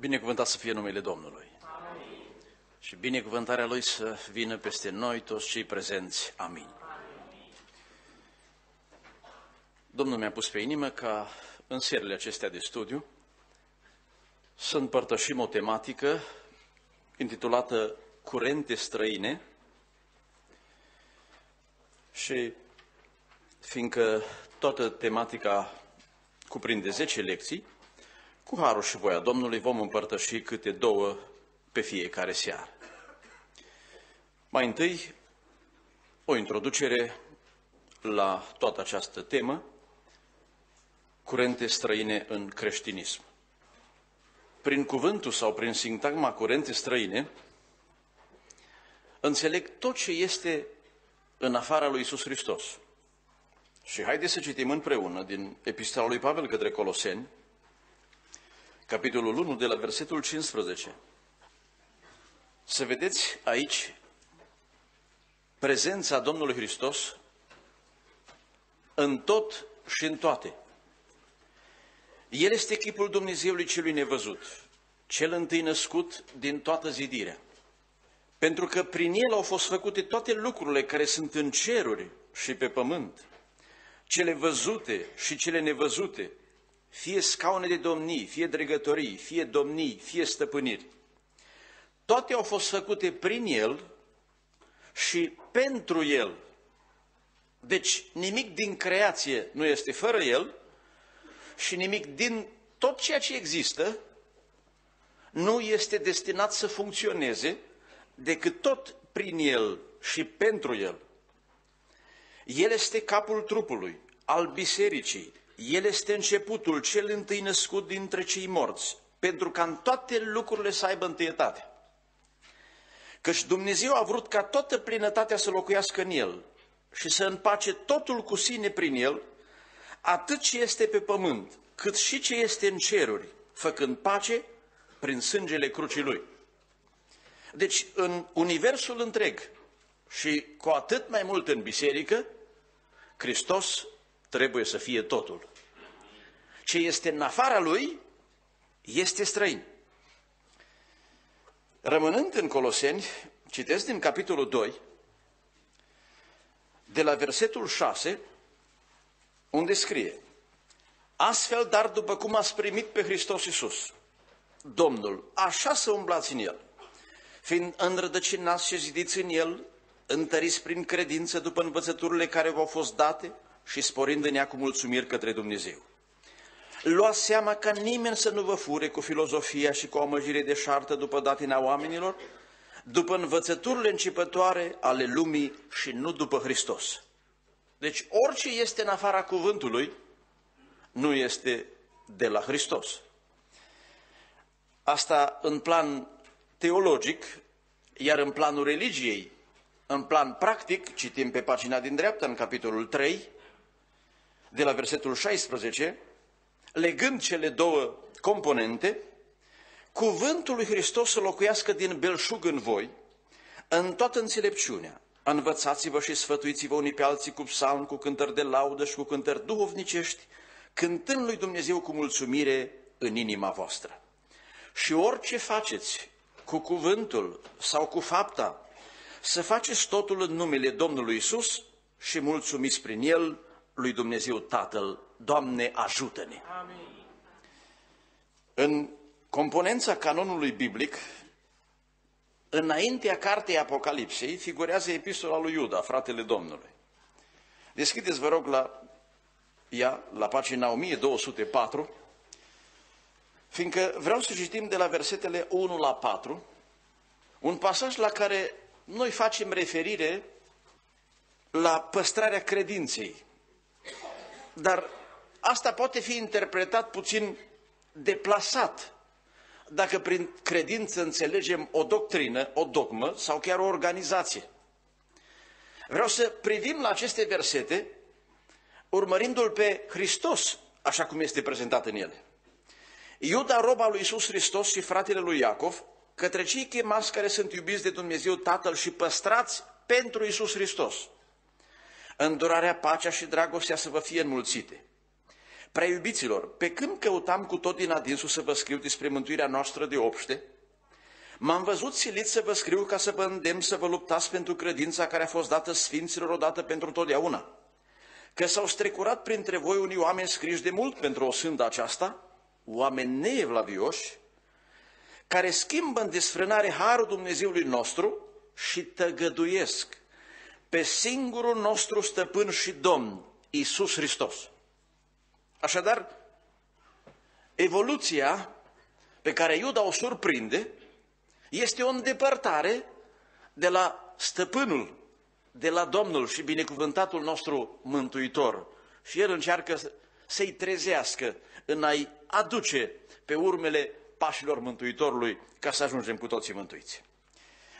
Binecuvântat să fie numele Domnului. Amin. Și binecuvântarea Lui să vină peste noi, toți cei prezenți. Amin. Amin. Domnul mi-a pus pe inimă ca în serile acestea de studiu să împărtășim o tematică intitulată Curente străine și fiindcă toată tematica cuprinde 10 lecții, cu harul și voia Domnului vom împărtăși câte două pe fiecare seară. Mai întâi, o introducere la toată această temă, curente străine în creștinism. Prin cuvântul sau prin sintagma curente străine, înțeleg tot ce este în afara lui Isus Hristos. Și haideți să citim împreună din Epistola lui Pavel către Coloseni, capitolul 1, de la versetul 15. Să vedeți aici prezența Domnului Hristos în tot și în toate. El este chipul Dumnezeului celui nevăzut, cel întâi născut din toată zidirea. Pentru că prin el au fost făcute toate lucrurile care sunt în ceruri și pe pământ, cele văzute și cele nevăzute, fie scaune de domnii, fie dregătorii, fie domnii, fie stăpâniri. Toate au fost făcute prin El și pentru El. Deci nimic din creație nu este fără El și nimic din tot ceea ce există nu este destinat să funcționeze decât tot prin El și pentru El. El este capul trupului, al bisericii, el este începutul, cel întâi născut dintre cei morți, pentru ca în toate lucrurile să aibă întâietate. Căci Dumnezeu a vrut ca toată plinătatea să locuiască în El și să împace totul cu sine prin El, atât ce este pe pământ, cât și ce este în ceruri, făcând pace prin sângele crucii Lui. Deci, în universul întreg și cu atât mai mult în biserică, Hristos trebuie să fie totul. Ce este în afara lui este străin. Rămânând în Coloseni, citesc din capitolul 2, de la versetul 6, unde scrie Astfel, dar după cum ați primit pe Hristos Iisus, Domnul, așa să umblați în El, fiind înrădăcinați și zidiți în El, întăriți prin credință după învățăturile care v-au fost date, și sporind în ea cu mulțumiri către Dumnezeu. Luați seama ca nimeni să nu vă fure cu filozofia și cu o amăjire de șartă după datina oamenilor, după învățăturile începătoare ale lumii și nu după Hristos. Deci orice este în afara cuvântului nu este de la Hristos. Asta în plan teologic, iar în planul religiei, în plan practic, citim pe pagina din dreapta, în capitolul 3, de la versetul 16, legând cele două componente, cuvântul lui Hristos să locuiască din belșug în voi, în toată înțelepciunea. Învățați-vă și sfătuiți-vă unii pe alții cu psalm, cu cântări de laudă și cu cântări duhovnicești, cântând lui Dumnezeu cu mulțumire în inima voastră. Și orice faceți, cu cuvântul sau cu fapta, să faceți totul în numele Domnului Isus și mulțumiți prin El lui Dumnezeu Tatăl, Doamne ajută-ne! În componența canonului biblic, înaintea cartei Apocalipsei, figurează epistola lui Iuda, fratele Domnului. Deschideți, vă rog, la ea, la pagina 1204, fiindcă vreau să citim de la versetele 1 la 4, un pasaj la care noi facem referire la păstrarea credinței, dar asta poate fi interpretat puțin deplasat dacă prin credință înțelegem o doctrină, o dogmă sau chiar o organizație. Vreau să privim la aceste versete urmărindu-L pe Hristos, așa cum este prezentat în ele. Iuda, roba lui Iisus Hristos și fratele lui Iacov, către cei chemați care sunt iubiți de Dumnezeu Tatăl și păstrați pentru Iisus Hristos îndurarea, pacea și dragostea să vă fie înmulțite. Prea iubiților, pe când căutam cu tot din adinsul să vă scriu despre mântuirea noastră de obște, m-am văzut silit să vă scriu ca să vă îndemn să vă luptați pentru credința care a fost dată sfinților odată pentru totdeauna. Că s-au strecurat printre voi unii oameni scriși de mult pentru o sândă aceasta, oameni neevlavioși, care schimbă în desfrânare harul Dumnezeului nostru și tăgăduiesc pe singurul nostru stăpân și domn, Isus Hristos. Așadar, evoluția pe care Iuda o surprinde este o îndepărtare de la stăpânul, de la Domnul și binecuvântatul nostru Mântuitor. Și el încearcă să-i trezească în a-i aduce pe urmele pașilor Mântuitorului ca să ajungem cu toții mântuiți.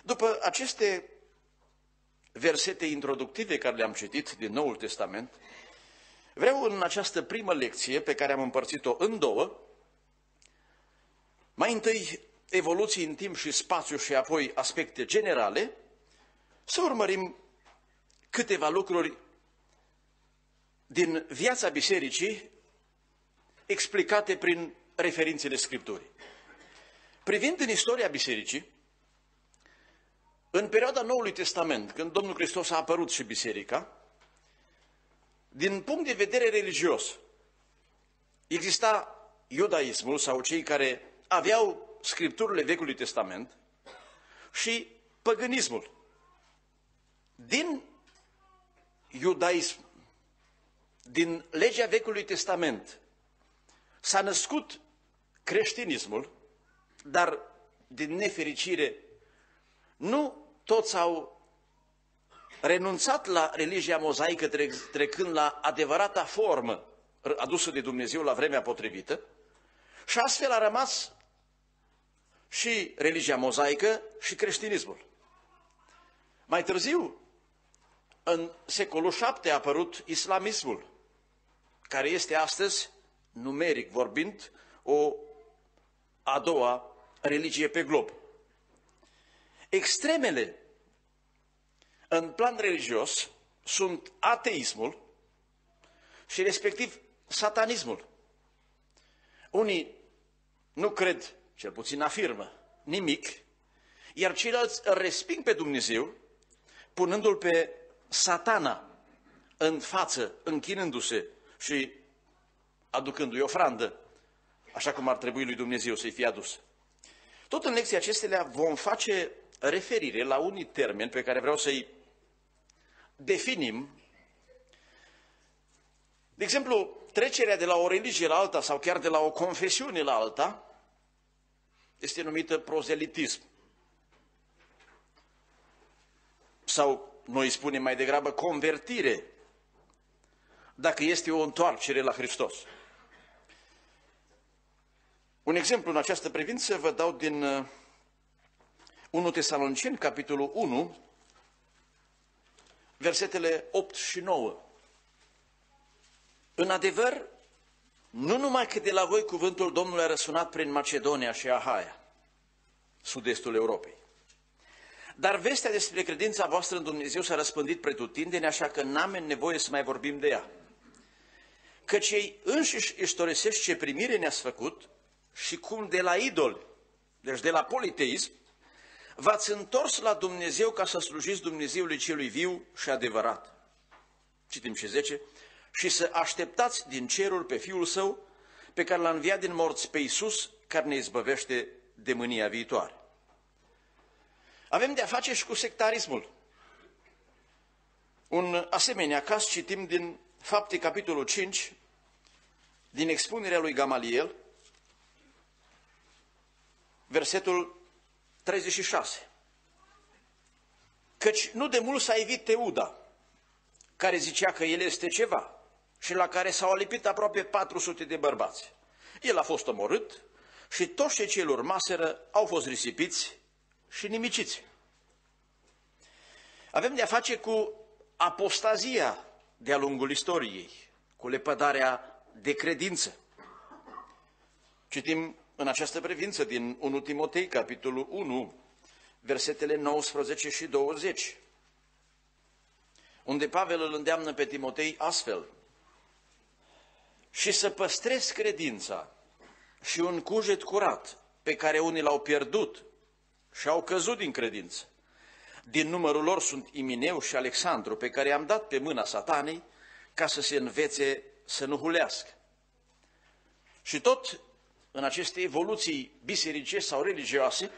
După aceste versete introductive care le-am citit din Noul Testament, vreau în această primă lecție pe care am împărțit-o în două, mai întâi evoluții în timp și spațiu și apoi aspecte generale, să urmărim câteva lucruri din viața bisericii explicate prin referințele Scripturii. Privind în istoria bisericii, în perioada Noului Testament, când Domnul Hristos a apărut și biserica, din punct de vedere religios, exista iudaismul sau cei care aveau scripturile Vechiului Testament și păgânismul. Din iudaism, din legea Vechiului Testament, s-a născut creștinismul, dar din nefericire nu toți au renunțat la religia mozaică trecând la adevărata formă adusă de Dumnezeu la vremea potrivită și astfel a rămas și religia mozaică și creștinismul. Mai târziu, în secolul VII a apărut islamismul, care este astăzi, numeric vorbind, o a doua religie pe glob. Extremele în plan religios sunt ateismul și respectiv satanismul. Unii nu cred, cel puțin afirmă, nimic, iar ceilalți îl resping pe Dumnezeu, punându-l pe satana în față, închinându-se și aducându-i ofrandă, așa cum ar trebui lui Dumnezeu să-i fie adus. Tot în lecția acestea vom face referire la unii termeni pe care vreau să-i definim. De exemplu, trecerea de la o religie la alta sau chiar de la o confesiune la alta este numită prozelitism. Sau noi spunem mai degrabă convertire, dacă este o întoarcere la Hristos. Un exemplu în această privință vă dau din 1 uh, Tesaloniceni, capitolul 1, versetele 8 și 9. În adevăr, nu numai că de la voi cuvântul Domnului a răsunat prin Macedonia și Ahaia, sud-estul Europei, dar vestea despre credința voastră în Dumnezeu s-a răspândit pretutindeni, așa că n-am nevoie să mai vorbim de ea. Căci ei înșiși istorisești ce primire ne-ați făcut și cum de la idol, deci de la politeism, v-ați întors la Dumnezeu ca să slujiți Dumnezeului celui viu și adevărat. Citim și 10. Și să așteptați din cerul pe Fiul Său, pe care l-a înviat din morți pe Iisus, care ne izbăvește de mânia viitoare. Avem de-a face și cu sectarismul. Un asemenea caz citim din Fapte, capitolul 5, din expunerea lui Gamaliel, versetul 36. Căci nu de mult s-a evit Teuda, care zicea că el este ceva și la care s-au alipit aproape 400 de bărbați. El a fost omorât și toți cei ce îl urmaseră au fost risipiți și nimiciți. Avem de-a face cu apostazia de-a lungul istoriei, cu lepădarea de credință. Citim în această privință din 1 Timotei, capitolul 1, versetele 19 și 20, unde Pavel îl îndeamnă pe Timotei astfel. și să păstrezi credința și un cuget curat pe care unii l-au pierdut și au căzut din credință. Din numărul lor sunt Imineu și Alexandru, pe care i-am dat pe mâna satanei ca să se învețe să nu hulească. Și tot în aceste evoluții bisericești sau religioase,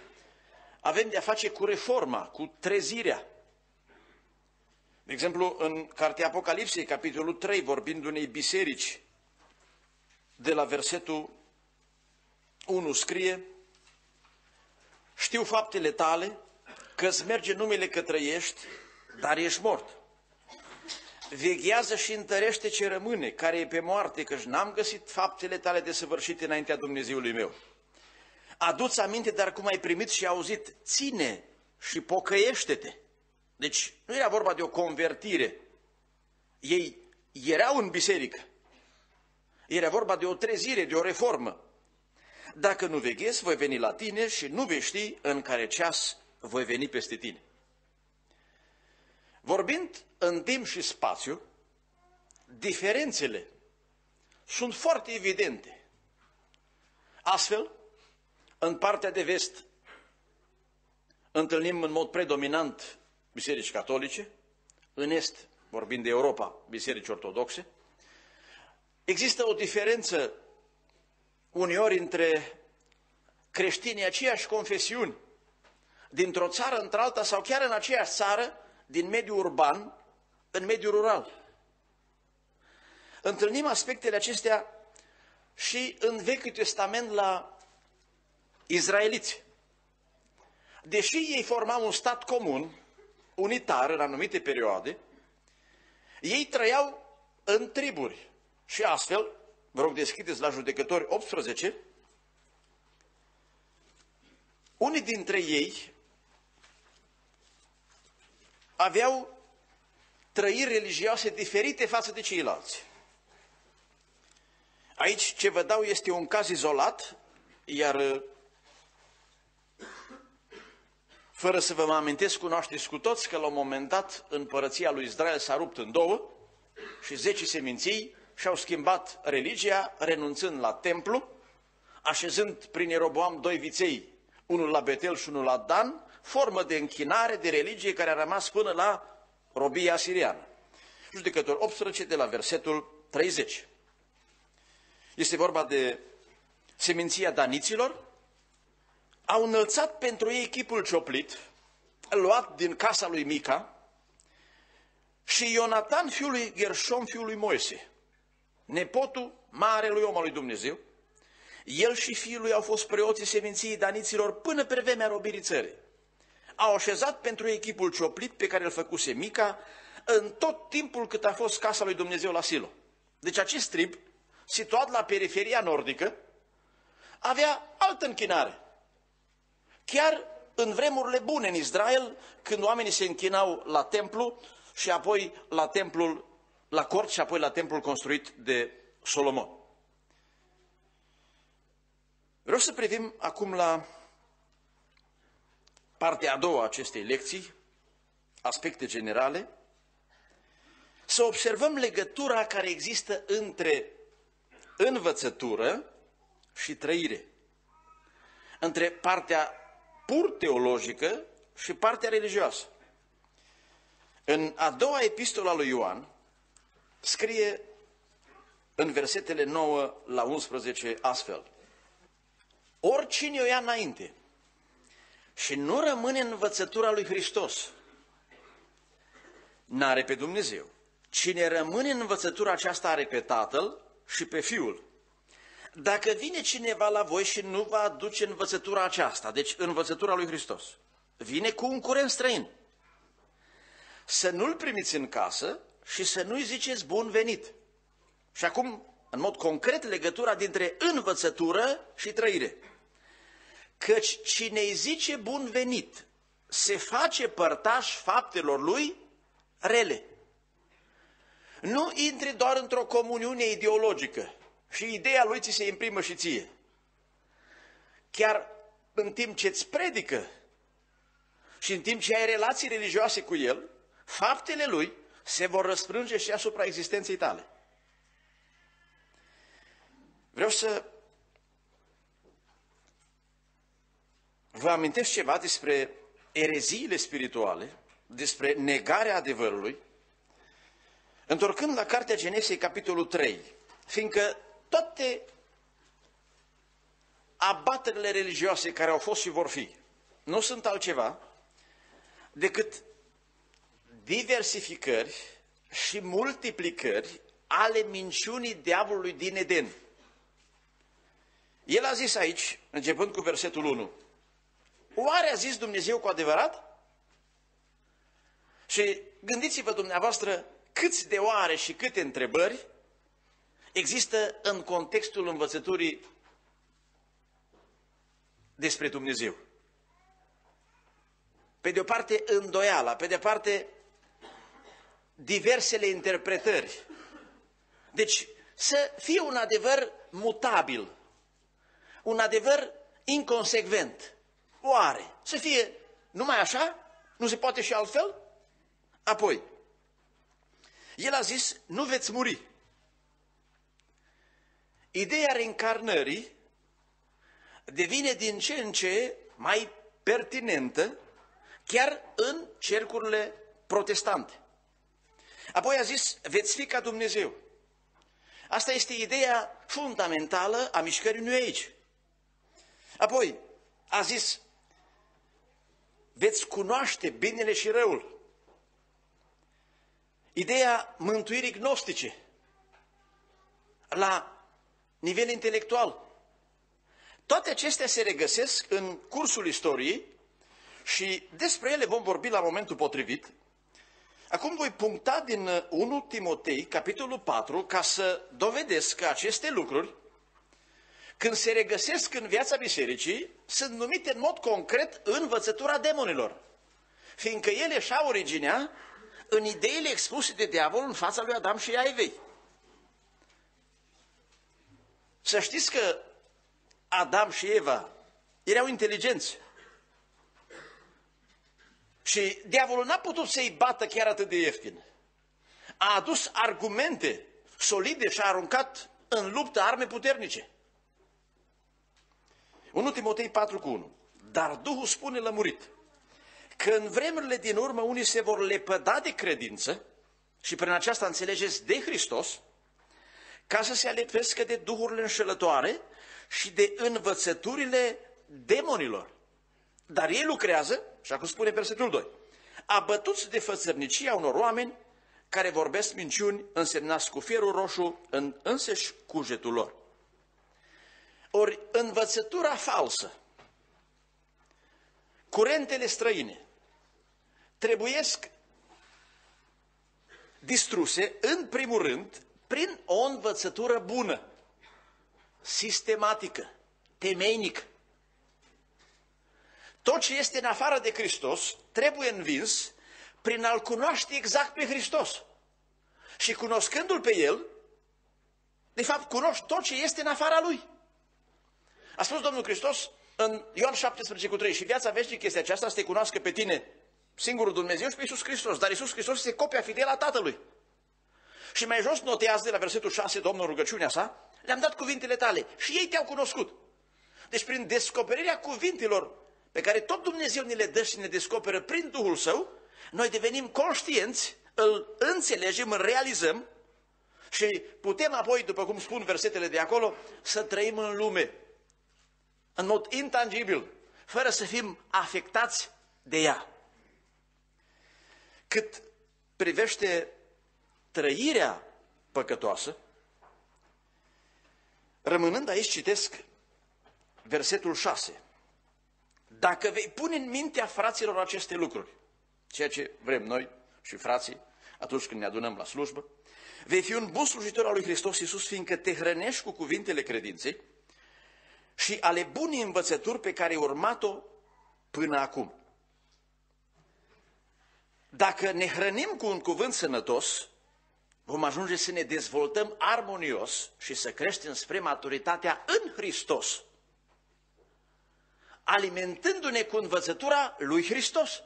avem de-a face cu reforma, cu trezirea. De exemplu, în Cartea Apocalipsei, capitolul 3, vorbind unei biserici, de la versetul 1 scrie, Știu faptele tale, că îți merge numele că trăiești, dar ești mort. Veghează și întărește ce rămâne, care e pe moarte, căci n-am găsit faptele tale desăvârșite înaintea Dumnezeului meu. Aduți aminte, dar cum ai primit și auzit, ține și pocăiește-te. Deci nu era vorba de o convertire. Ei erau în biserică. Era vorba de o trezire, de o reformă. Dacă nu veghezi, voi veni la tine și nu vei ști în care ceas voi veni peste tine. Vorbind în timp și spațiu, diferențele sunt foarte evidente. Astfel, în partea de vest întâlnim în mod predominant biserici catolice, în est, vorbind de Europa, biserici ortodoxe. Există o diferență uneori între creștinii aceeași confesiuni, dintr-o țară într-alta sau chiar în aceeași țară, din mediul urban în mediul rural. Întâlnim aspectele acestea și în Vechiul Testament la izraeliți. Deși ei formau un stat comun, unitar în anumite perioade, ei trăiau în triburi și astfel, vă rog deschideți la judecători 18, unii dintre ei aveau trăiri religioase diferite față de ceilalți. Aici ce vă dau este un caz izolat, iar fără să vă mă amintesc, cunoașteți cu toți că la un moment dat împărăția lui Israel s-a rupt în două și zece seminții și-au schimbat religia, renunțând la templu, așezând prin Ieroboam doi viței, unul la Betel și unul la Dan, formă de închinare, de religie care a rămas până la robia siriană. Judecător 18 de la versetul 30. Este vorba de seminția daniților, au înălțat pentru ei chipul cioplit, luat din casa lui Mica, și Ionatan, fiul lui Gershom, fiul lui Moise, nepotul marelui om al lui Dumnezeu, el și fiul lui au fost preoții seminției daniților până pe vremea robirii țării. Au așezat pentru ei chipul cioplit pe care îl făcuse Mica în tot timpul cât a fost casa lui Dumnezeu la Silo. Deci acest trib, situat la periferia nordică, avea altă închinare. Chiar în vremurile bune în Israel, când oamenii se închinau la templu și apoi la templul, la cort și apoi la templul construit de Solomon. Vreau să privim acum la partea a doua a acestei lecții, aspecte generale, să observăm legătura care există între învățătură și trăire. Între partea pur teologică și partea religioasă. În a doua epistola lui Ioan scrie în versetele 9 la 11 astfel. Oricine o ia înainte și nu rămâne în învățătura lui Hristos, n-are pe Dumnezeu. Cine rămâne în învățătura aceasta are pe Tatăl și pe Fiul. Dacă vine cineva la voi și nu va aduce învățătura aceasta, deci învățătura lui Hristos, vine cu un curent străin, să nu-l primiți în casă și să nu-i ziceți bun venit. Și acum, în mod concret, legătura dintre învățătură și trăire. Căci cine îi zice bun venit, se face părtaș faptelor lui rele. Nu intri doar într-o comuniune ideologică, și ideea lui ți se imprimă și ție. Chiar în timp ce îți predică și în timp ce ai relații religioase cu el, faptele lui se vor răsprânge și asupra existenței tale. Vreau să vă amintesc ceva despre ereziile spirituale, despre negarea adevărului, întorcând la Cartea Genesei, capitolul 3, fiindcă toate abaterile religioase care au fost și vor fi, nu sunt altceva decât diversificări și multiplicări ale minciunii diavolului din Eden. El a zis aici, începând cu versetul 1, Oare a zis Dumnezeu cu adevărat? Și gândiți-vă dumneavoastră câți de oare și câte întrebări există în contextul învățăturii despre Dumnezeu. Pe de o parte îndoiala, pe de o parte diversele interpretări. Deci să fie un adevăr mutabil, un adevăr inconsecvent. Oare? Să fie numai așa? Nu se poate și altfel? Apoi, el a zis, nu veți muri. Ideea reîncarnării devine din ce în ce mai pertinentă chiar în cercurile protestante. Apoi a zis, veți fi ca Dumnezeu. Asta este ideea fundamentală a mișcării New Age. Apoi a zis, veți cunoaște binele și răul. Ideea mântuirii gnostice la nivel intelectual. Toate acestea se regăsesc în cursul istoriei și despre ele vom vorbi la momentul potrivit. Acum voi puncta din 1 Timotei, capitolul 4, ca să dovedesc că aceste lucruri, când se regăsesc în viața bisericii, sunt numite în mod concret învățătura demonilor, fiindcă ele și-au originea în ideile expuse de diavol în fața lui Adam și Evei. Să știți că Adam și Eva erau inteligenți. Și diavolul n-a putut să-i bată chiar atât de ieftin. A adus argumente solide și a aruncat în luptă arme puternice. 1 Timotei 4 cu 1. Dar Duhul spune lămurit că în vremurile din urmă unii se vor lepăda de credință și prin aceasta înțelegeți de Hristos, ca să se alepescă de duhurile înșelătoare și de învățăturile demonilor. Dar ei lucrează, și acum spune versetul 2, abătuți de fățărnicia unor oameni care vorbesc minciuni însemnați cu fierul roșu în însăși cugetul lor. Ori învățătura falsă, curentele străine, trebuiesc distruse, în primul rând, prin o învățătură bună, sistematică, temeinică. Tot ce este în afară de Hristos trebuie învins prin a-L cunoaște exact pe Hristos. Și cunoscându-L pe El, de fapt cunoști tot ce este în afara Lui. A spus Domnul Hristos în Ioan 17 cu 3 și viața veșnică este aceasta să te cunoască pe tine, singurul Dumnezeu și pe Iisus Hristos. Dar Iisus Hristos este copia fidelă a Tatălui. Și mai jos notează de la versetul 6, Domnul rugăciunea sa, le-am dat cuvintele tale și ei te-au cunoscut. Deci prin descoperirea cuvintelor pe care tot Dumnezeu ne le dă și ne descoperă prin Duhul Său, noi devenim conștienți, îl înțelegem, îl realizăm și putem apoi, după cum spun versetele de acolo, să trăim în lume, în mod intangibil, fără să fim afectați de ea. Cât privește trăirea păcătoasă, rămânând aici citesc versetul 6. Dacă vei pune în mintea fraților aceste lucruri, ceea ce vrem noi și frații atunci când ne adunăm la slujbă, vei fi un bun slujitor al lui Hristos Iisus, fiindcă te hrănești cu cuvintele credinței și ale bunii învățături pe care ai urmat-o până acum. Dacă ne hrănim cu un cuvânt sănătos, vom ajunge să ne dezvoltăm armonios și să creștem spre maturitatea în Hristos, alimentându-ne cu învățătura lui Hristos.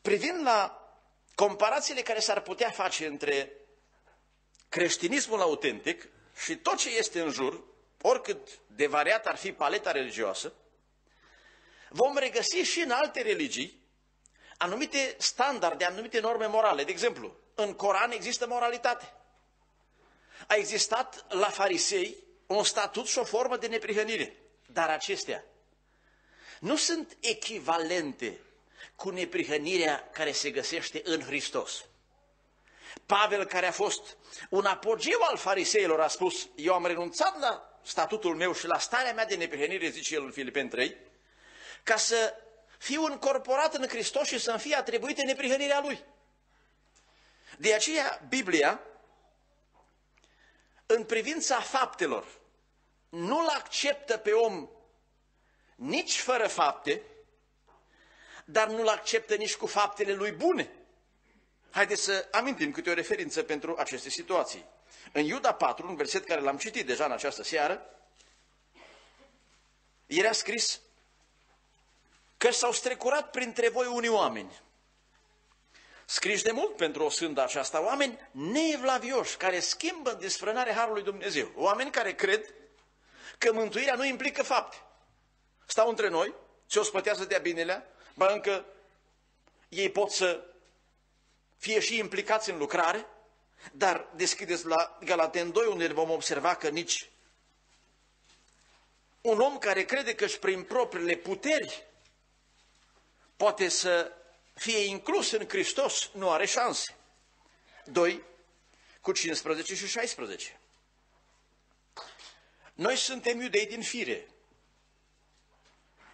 Privind la comparațiile care s-ar putea face între creștinismul autentic și tot ce este în jur, oricât de variat ar fi paleta religioasă, vom regăsi și în alte religii anumite standarde, anumite norme morale. De exemplu, în Coran există moralitate. A existat la farisei un statut și o formă de neprihănire, dar acestea nu sunt echivalente cu neprihănirea care se găsește în Hristos. Pavel, care a fost un apogeu al fariseilor, a spus, eu am renunțat la statutul meu și la starea mea de neprihănire, zice el în Filipen 3, ca să fiu încorporat în Hristos și să-mi fie atribuită neprihănirea Lui. De aceea, Biblia, în privința faptelor, nu-l acceptă pe om nici fără fapte, dar nu-l acceptă nici cu faptele lui bune. Haideți să amintim câte o referință pentru aceste situații. În Iuda 4, un verset care l-am citit deja în această seară, era scris că s-au strecurat printre voi unii oameni. Scriși de mult pentru o sândă aceasta, oameni neevlavioși, care schimbă desfrânarea Harului Dumnezeu. Oameni care cred că mântuirea nu implică fapte. Stau între noi, se o spătează de-a binelea, ba încă ei pot să fie și implicați în lucrare, dar deschideți la Galaten 2, unde vom observa că nici un om care crede că și prin propriile puteri poate să fie inclus în Hristos, nu are șanse. 2 cu 15 și 16. Noi suntem iudei din fire,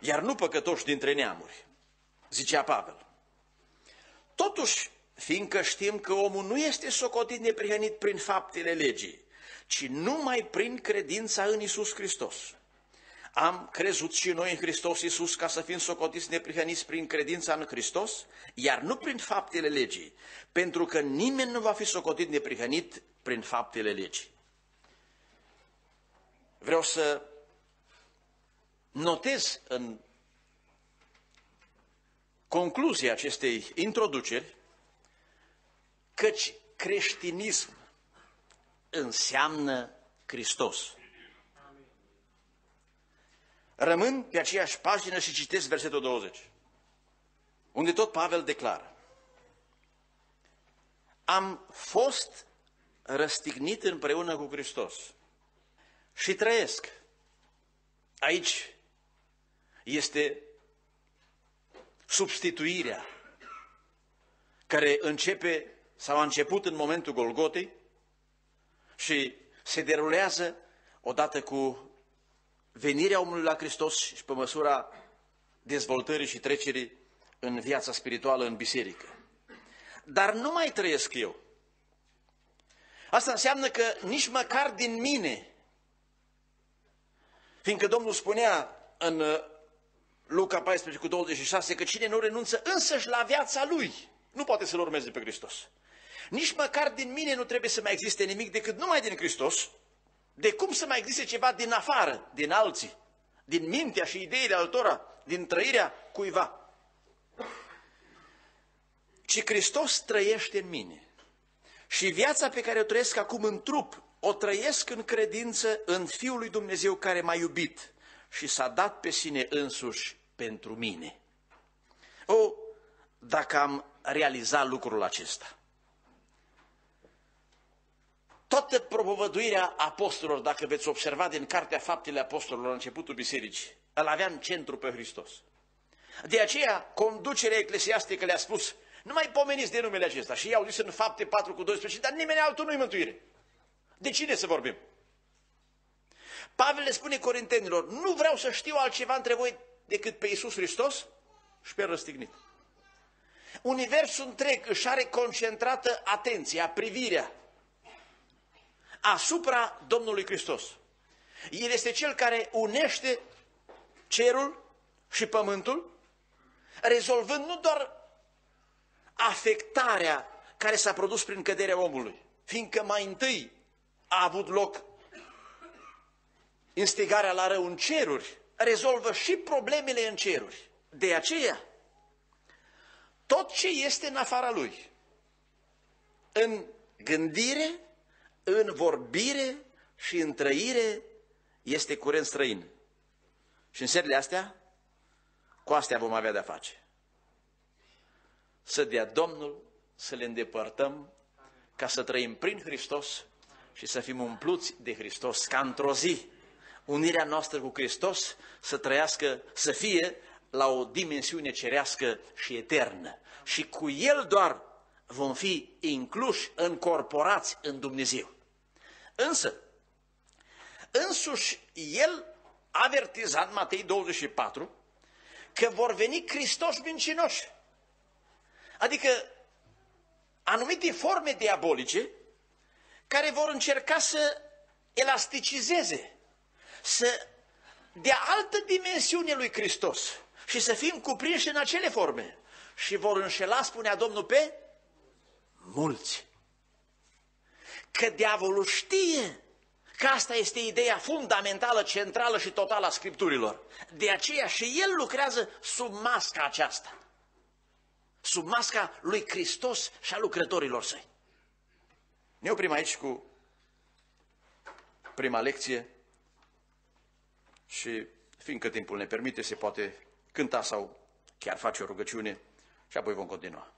iar nu păcătoși dintre neamuri, zicea Pavel. Totuși, fiindcă știm că omul nu este socotit neprihănit prin faptele legii, ci numai prin credința în Isus Hristos. Am crezut și noi în Hristos Isus ca să fim socotiți neprihăniți prin credința în Hristos, iar nu prin faptele legii, pentru că nimeni nu va fi socotit neprihănit prin faptele legii. Vreau să notez în concluzia acestei introduceri căci creștinism înseamnă Hristos. Rămân pe aceeași pagină și citesc versetul 20, unde tot Pavel declară. Am fost răstignit împreună cu Hristos și trăiesc. Aici este substituirea care începe sau a început în momentul Golgotei și se derulează odată cu venirea omului la Hristos și pe măsura dezvoltării și trecerii în viața spirituală în biserică. Dar nu mai trăiesc eu. Asta înseamnă că nici măcar din mine, fiindcă Domnul spunea în uh, Luca 14 cu 26 că cine nu renunță însăși la viața lui, nu poate să-L urmeze pe Hristos. Nici măcar din mine nu trebuie să mai existe nimic decât numai din Hristos, de cum să mai existe ceva din afară, din alții, din mintea și ideile altora, din trăirea cuiva. Ci Hristos trăiește în mine. Și viața pe care o trăiesc acum în trup, o trăiesc în credință în Fiul lui Dumnezeu care m-a iubit și s-a dat pe sine însuși pentru mine. O, dacă am realizat lucrul acesta. Toată propovăduirea apostolilor, dacă veți observa din Cartea Faptele Apostolilor la începutul bisericii, îl avea în centru pe Hristos. De aceea, conducerea eclesiastică le-a spus, nu mai pomeniți de numele acesta. Și i-au zis în fapte 4 cu 12, dar nimeni altul nu-i mântuire. De cine să vorbim? Pavel le spune corintenilor, nu vreau să știu altceva între voi decât pe Iisus Hristos și pe răstignit. Universul întreg își are concentrată atenția, privirea asupra Domnului Hristos. El este cel care unește cerul și pământul, rezolvând nu doar afectarea care s-a produs prin căderea omului, fiindcă mai întâi a avut loc instigarea la rău în ceruri, rezolvă și problemele în ceruri. De aceea, tot ce este în afara lui, în gândire, în vorbire și în trăire este curent străin. Și în serile astea, cu astea vom avea de-a face. Să dea Domnul să le îndepărtăm ca să trăim prin Hristos și să fim umpluți de Hristos, ca într-o zi unirea noastră cu Hristos să trăiască, să fie la o dimensiune cerească și eternă. Și cu El doar vom fi incluși, încorporați în Dumnezeu. Însă, însuși El avertiza în Matei 24 că vor veni Hristos mincinoși. Adică anumite forme diabolice care vor încerca să elasticizeze, să dea altă dimensiune lui Hristos și să fim cuprinși în acele forme. Și vor înșela, spunea Domnul, pe mulți. Că diavolul știe că asta este ideea fundamentală, centrală și totală a Scripturilor. De aceea și el lucrează sub masca aceasta. Sub masca lui Hristos și a lucrătorilor săi. Ne oprim aici cu prima lecție și fiindcă timpul ne permite, se poate cânta sau chiar face o rugăciune și apoi vom continua.